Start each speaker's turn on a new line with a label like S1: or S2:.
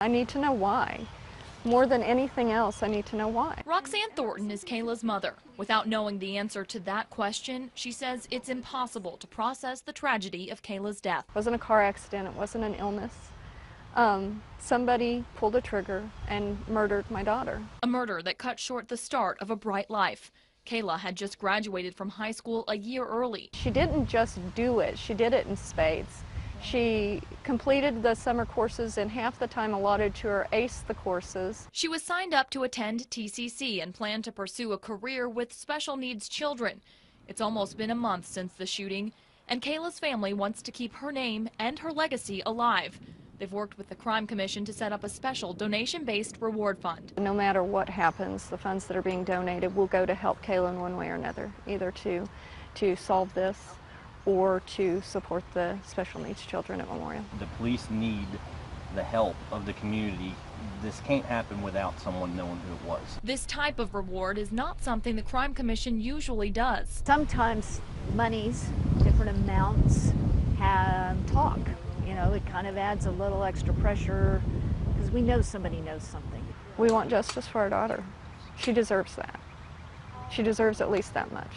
S1: I need to know why. More than anything else, I need to know why.
S2: Roxanne Thornton is Kayla's mother. Without knowing the answer to that question, she says it's impossible to process the tragedy of Kayla's death.
S1: It wasn't a car accident, it wasn't an illness. Um, somebody pulled a trigger and murdered my daughter.
S2: A murder that cut short the start of a bright life. Kayla had just graduated from high school a year early.
S1: She didn't just do it, she did it in spades. She completed the summer courses in half the time allotted to her, aced the courses.
S2: She was signed up to attend TCC and planned to pursue a career with special needs children. It's almost been a month since the shooting, and Kayla's family wants to keep her name and her legacy alive. They've worked with the Crime Commission to set up a special donation-based reward fund.
S1: No matter what happens, the funds that are being donated will go to help Kayla in one way or another, either to, to solve this or to support the special needs children at Memorial.
S3: The police need the help of the community. This can't happen without someone knowing who it was.
S2: This type of reward is not something the Crime Commission usually does.
S4: Sometimes monies, different amounts, have talk. You know, it kind of adds a little extra pressure because we know somebody knows something.
S1: We want justice for our daughter. She deserves that. She deserves at least that much.